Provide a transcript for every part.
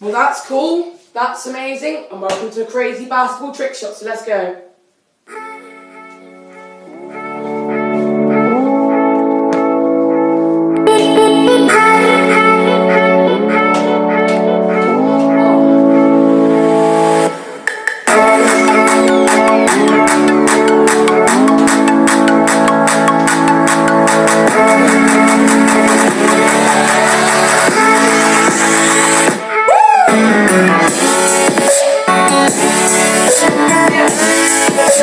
Well, that's cool. That's amazing. And welcome to a crazy basketball trick shot. So let's go. Let's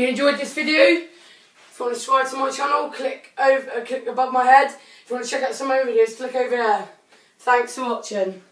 you enjoyed this video, if you want to subscribe to my channel, click over, uh, click above my head. If you want to check out some other videos, click over there. Thanks for watching.